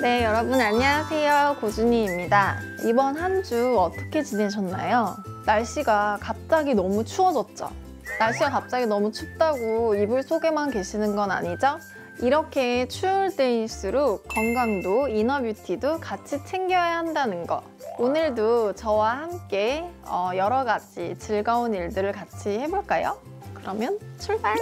네, 여러분 안녕하세요. 고준희입니다. 이번 한 주 어떻게 지내셨나요? 날씨가 갑자기 너무 추워졌죠? 날씨가 갑자기 너무 춥다고 이불 속에만 계시는 건 아니죠? 이렇게 추울 때일수록 건강도 이너뷰티도 같이 챙겨야 한다는 거. 오늘도 저와 함께 어, 여러 가지 즐거운 일들을 같이 해볼까요? 그러면 출발!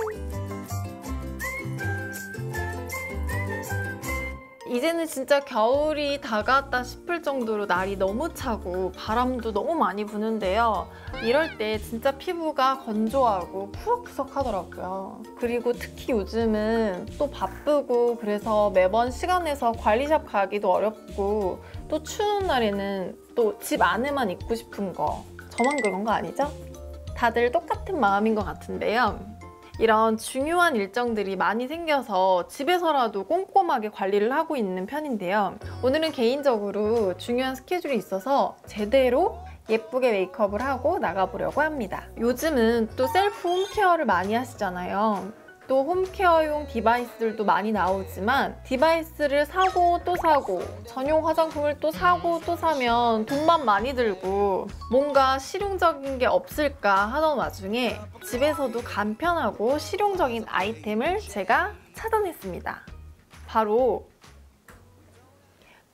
이제는 진짜 겨울이 다가왔다 싶을 정도로 날이 너무 차고 바람도 너무 많이 부는데요. 이럴 때 진짜 피부가 건조하고 푸석푸석 하더라고요. 그리고 특히 요즘은 또 바쁘고 그래서 매번 시간 내서 관리샵 가기도 어렵고 또 추운 날에는 또 집 안에만 있고 싶은 거 저만 그런 거 아니죠? 다들 똑같은 마음인 것 같은데요. 이런 중요한 일정들이 많이 생겨서 집에서라도 꼼꼼하게 관리를 하고 있는 편인데요. 오늘은 개인적으로 중요한 스케줄이 있어서 제대로 예쁘게 메이크업을 하고 나가보려고 합니다. 요즘은 또 셀프 home care를 많이 하시잖아요. 또 home care용 device들도 많이 나오지만 device를 사고 또 사고 전용 화장품을 또 사고 또 사면 돈만 많이 들고 뭔가 실용적인 게 없을까 하던 와중에 집에서도 간편하고 실용적인 아이템을 제가 찾아냈습니다. 바로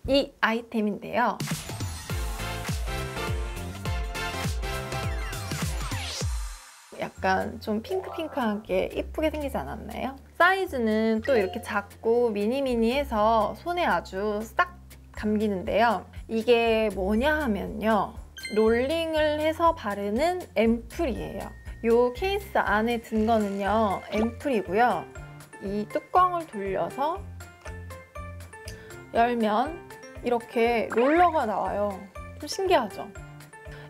이 아이템인데요. 약간 좀 핑크핑크하게 이쁘게 생기지 않았나요? 사이즈는 또 이렇게 작고 미니미니해서 손에 아주 싹 감기는데요. 이게 뭐냐 하면요. 롤링을 해서 바르는 앰플이에요. 이 케이스 안에 든 거는요. 앰플이고요. 이 뚜껑을 돌려서 열면 이렇게 롤러가 나와요. 좀 신기하죠?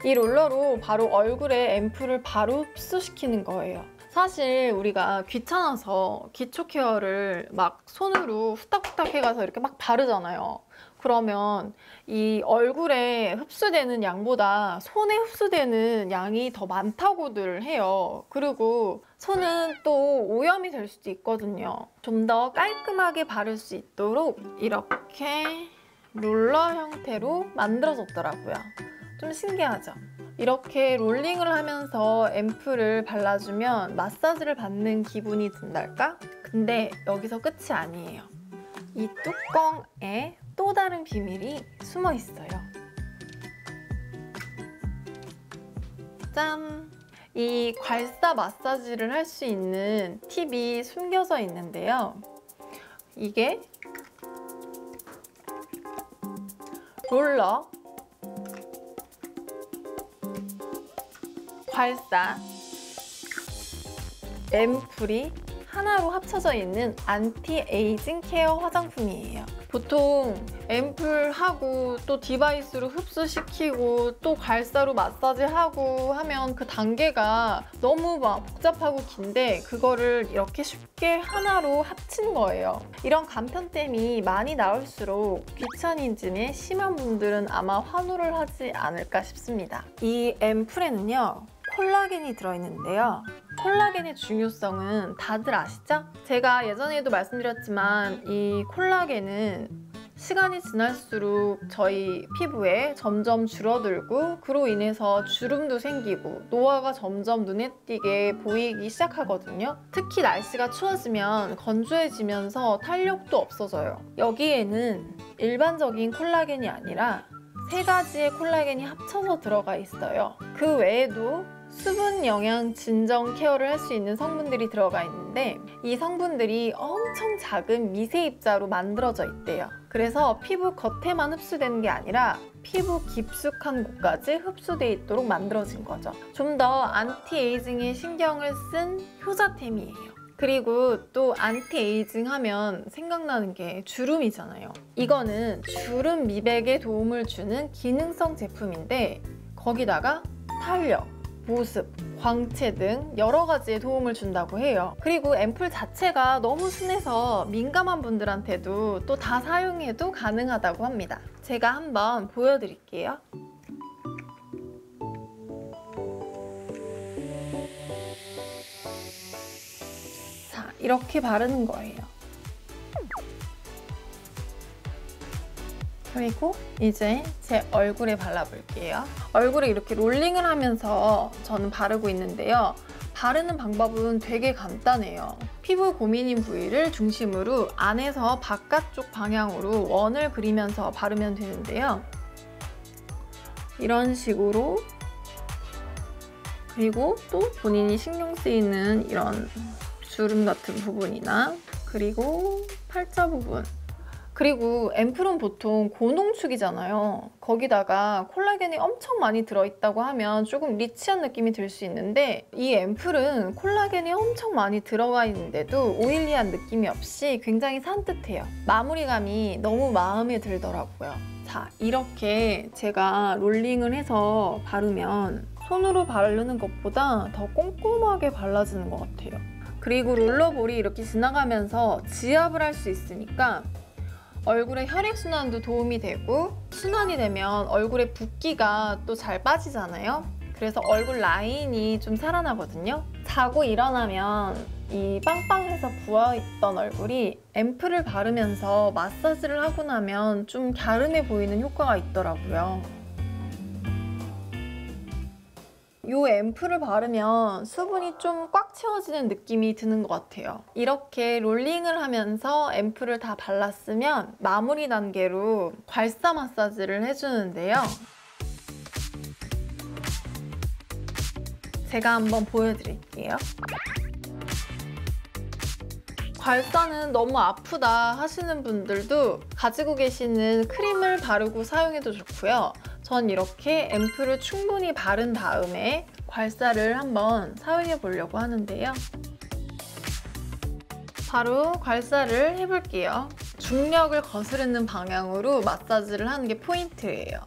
이 롤러로 바로 얼굴에 앰플을 바로 흡수시키는 거예요. 사실 우리가 귀찮아서 기초 케어를 막 손으로 후딱후딱 해가서 이렇게 막 바르잖아요. 그러면 이 얼굴에 흡수되는 양보다 손에 흡수되는 양이 더 많다고들 해요. 그리고 손은 또 오염이 될 수도 있거든요. 좀 더 깔끔하게 바를 수 있도록 이렇게 롤러 형태로 만들어졌더라고요. 좀 신기하죠? 이렇게 롤링을 하면서 앰플을 발라주면 마사지를 받는 기분이 든달까? 근데 여기서 끝이 아니에요. 이 뚜껑에 또 다른 비밀이 숨어 있어요. 짠! 이 괄사 마사지를 할 수 있는 팁이 숨겨져 있는데요. 이게 롤러 괄사, 앰플이 하나로 합쳐져 있는 anti-aging care 화장품이에요. 보통 앰플하고 또 device로 흡수시키고 또 괄사로 마사지하고 하면 그 단계가 너무 막 복잡하고 긴데 그거를 이렇게 쉽게 하나로 합친 거예요. 이런 간편템이 많이 나올수록 귀차니즘에 심한 분들은 아마 환호를 하지 않을까 싶습니다. 이 앰플에는요. 콜라겐이 들어있는데요. 콜라겐의 중요성은 다들 아시죠? 제가 예전에도 말씀드렸지만 이 콜라겐은 시간이 지날수록 저희 피부에 점점 줄어들고 그로 인해서 주름도 생기고 노화가 점점 눈에 띄게 보이기 시작하거든요. 특히 날씨가 추워지면 건조해지면서 탄력도 없어져요. 여기에는 일반적인 콜라겐이 아니라 세 가지의 콜라겐이 합쳐서 들어가 있어요. 그 외에도 수분 영양 진정 care를 할 수 있는 성분들이 들어가 있는데 이 성분들이 엄청 작은 미세 입자로 만들어져 있대요. 그래서 피부 겉에만 흡수되는 게 아니라 피부 깊숙한 곳까지 흡수돼 있도록 만들어진 거죠. 좀 더 anti-aging에 신경을 쓴 효자템이에요. 그리고 또 안티에이징 하면 생각나는 게 주름이잖아요. 이거는 주름 미백에 도움을 주는 기능성 제품인데 거기다가 탄력, 보습, 광채 등 여러 가지에 도움을 준다고 해요. 그리고 앰플 자체가 너무 순해서 민감한 분들한테도 또 다 사용해도 가능하다고 합니다. 제가 한번 보여드릴게요. 자, 이렇게 바르는 거예요. 그리고 이제 제 얼굴에 발라볼게요. 얼굴에 이렇게 롤링을 하면서 저는 바르고 있는데요. 바르는 방법은 되게 간단해요. 피부 고민인 부위를 중심으로 안에서 바깥쪽 방향으로 원을 그리면서 바르면 되는데요. 이런 식으로 그리고 또 본인이 신경 쓰이는 이런 주름 같은 부분이나 그리고 팔자 부분 그리고 앰플은 보통 고농축이잖아요. 거기다가 콜라겐이 엄청 많이 들어있다고 하면 조금 리치한 느낌이 들 수 있는데 이 앰플은 콜라겐이 엄청 많이 들어가 있는데도 오일리한 느낌이 없이 굉장히 산뜻해요. 마무리감이 너무 마음에 들더라고요. 자, 이렇게 제가 롤링을 해서 바르면 손으로 바르는 것보다 더 꼼꼼하게 발라지는 것 같아요. 그리고 롤러볼이 이렇게 지나가면서 지압을 할 수 있으니까 얼굴의 혈액순환도 도움이 되고 순환이 되면 얼굴에 붓기가 또 잘 빠지잖아요. 그래서 얼굴 라인이 좀 살아나거든요. 자고 일어나면 이 빵빵해서 부어있던 얼굴이 앰플을 바르면서 마사지를 하고 나면 좀 갸름해 보이는 효과가 있더라고요. 이 앰플을 바르면 수분이 좀 꽉 채워지는 느낌이 드는 것 같아요. 이렇게 롤링을 하면서 앰플을 다 발랐으면 마무리 단계로 괄사 마사지를 해주는데요. 제가 한번 보여드릴게요. 괄사는 너무 아프다 하시는 분들도 가지고 계시는 크림을 바르고 사용해도 좋고요. 전 이렇게 앰플을 충분히 바른 다음에 괄사를 한번 사용해 보려고 하는데요. 바로 괄사를 해볼게요. 중력을 거스르는 방향으로 마사지를 하는 게 포인트예요.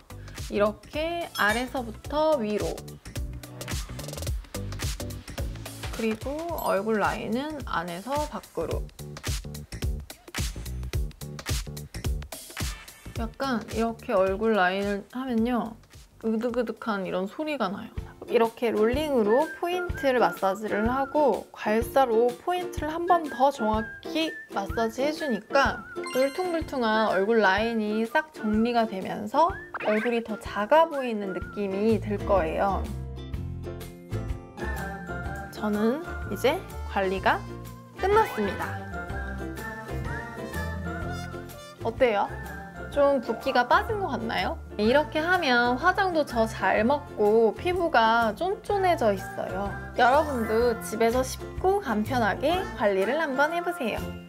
이렇게 아래서부터 위로 그리고 얼굴 라인은 안에서 밖으로 약간 이렇게 얼굴 라인을 하면요 으득으득한 이런 소리가 나요 이렇게 롤링으로 포인트를 마사지를 하고 괄사로 포인트를 한 번 더 정확히 마사지 해주니까 울퉁불퉁한 얼굴 라인이 싹 정리가 되면서 얼굴이 더 작아 보이는 느낌이 들 거예요 저는 이제 관리가 끝났습니다. 어때요? 좀 붓기가 빠진 것 같나요? 이렇게 하면 화장도 저잘 먹고 피부가 쫀쫀해져 있어요. 여러분도 집에서 쉽고 간편하게 관리를 한번 해보세요.